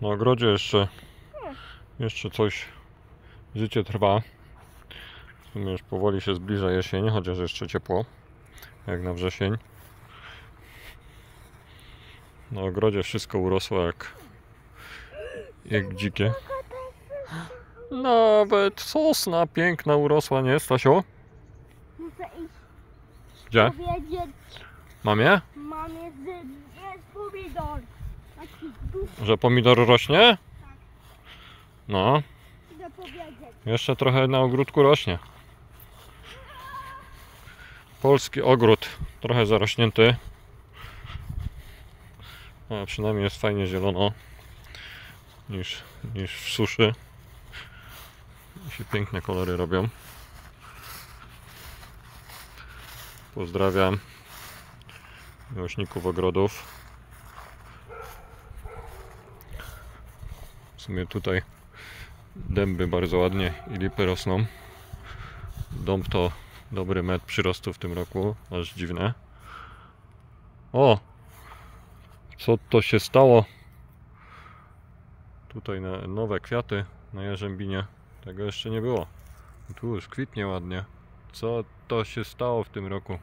Na ogrodzie jeszcze, jeszcze coś, życie trwa. W sumie już powoli się zbliża jesień, chociaż jeszcze ciepło, jak na wrzesień. Na ogrodzie wszystko urosło jak, jak dzikie. Nawet sosna piękna urosła, nie Stasio? Muszę iść Gdzie? powiedzieć Mamie? mamie, że jest pomidor. Taki duży, Że pomidor rośnie? No, jeszcze trochę na ogródku rośnie. Polski ogród, trochę zarośnięty. A przynajmniej jest fajnie zielono niż, niż w suszy. I się piękne kolory robią. Pozdrawiam miłośników ogrodów. Sumie tutaj dęby bardzo ładnie i lipy rosną. Dąb to dobry metr przyrostu w tym roku, aż dziwne. O! Co to się stało? Tutaj nowe kwiaty na jarzębinie. Tego jeszcze nie było. Tu już kwitnie ładnie. Co to się stało w tym roku?